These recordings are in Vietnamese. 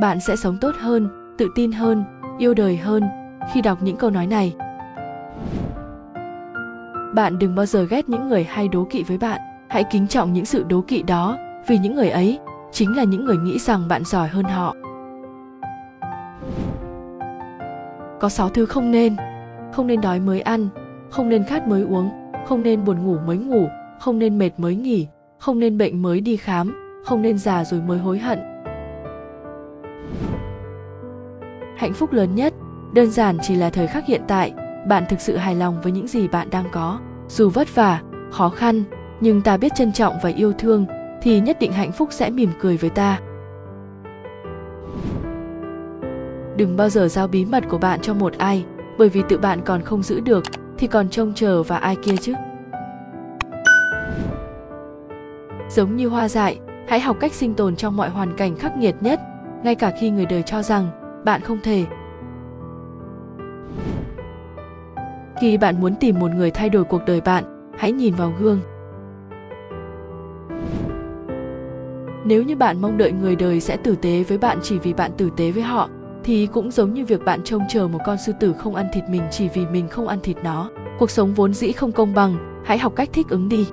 bạn sẽ sống tốt hơn, tự tin hơn, yêu đời hơn. Khi đọc những câu nói này, bạn đừng bao giờ ghét những người hay đố kỵ với bạn. Hãy kính trọng những sự đố kỵ đó, vì những người ấy chính là những người nghĩ rằng bạn giỏi hơn họ. Có sáu thứ không nên. Không nên đói mới ăn, không nên khát mới uống, không nên buồn ngủ mới ngủ, không nên mệt mới nghỉ, không nên bệnh mới đi khám, không nên già rồi mới hối hận. Hạnh phúc lớn nhất. Đơn giản chỉ là thời khắc hiện tại, bạn thực sự hài lòng với những gì bạn đang có. Dù vất vả, khó khăn, nhưng ta biết trân trọng và yêu thương, thì nhất định hạnh phúc sẽ mỉm cười với ta. Đừng bao giờ giao bí mật của bạn cho một ai, bởi vì tự bạn còn không giữ được, thì còn trông chờ vào ai kia chứ. Giống như hoa dại, hãy học cách sinh tồn trong mọi hoàn cảnh khắc nghiệt nhất, ngay cả khi người đời cho rằng bạn không thể. Khi bạn muốn tìm một người thay đổi cuộc đời bạn, hãy nhìn vào gương. Nếu như bạn mong đợi người đời sẽ tử tế với bạn chỉ vì bạn tử tế với họ, thì cũng giống như việc bạn trông chờ một con sư tử không ăn thịt mình chỉ vì mình không ăn thịt nó. Cuộc sống vốn dĩ không công bằng, hãy học cách thích ứng đi.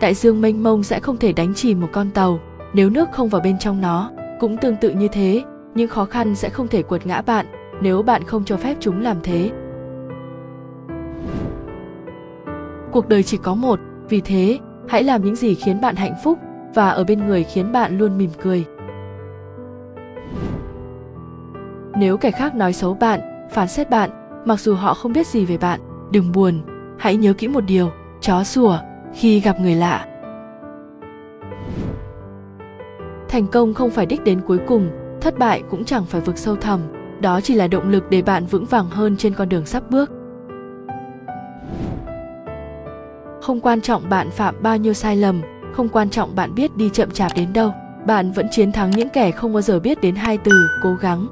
Đại dương mênh mông sẽ không thể đánh chìm một con tàu nếu nước không vào bên trong nó, cũng tương tự như thế những khó khăn sẽ không thể quật ngã bạn nếu bạn không cho phép chúng làm thế. Cuộc đời chỉ có một, vì thế, hãy làm những gì khiến bạn hạnh phúc và ở bên người khiến bạn luôn mỉm cười. Nếu kẻ khác nói xấu bạn, phán xét bạn, mặc dù họ không biết gì về bạn, đừng buồn, hãy nhớ kỹ một điều, chó sủa khi gặp người lạ. Thành công không phải đích đến cuối cùng, thất bại cũng chẳng phải vực sâu thẳm, đó chỉ là động lực để bạn vững vàng hơn trên con đường sắp bước. Không quan trọng bạn phạm bao nhiêu sai lầm, không quan trọng bạn biết đi chậm chạp đến đâu, bạn vẫn chiến thắng những kẻ không bao giờ biết đến hai từ, cố gắng.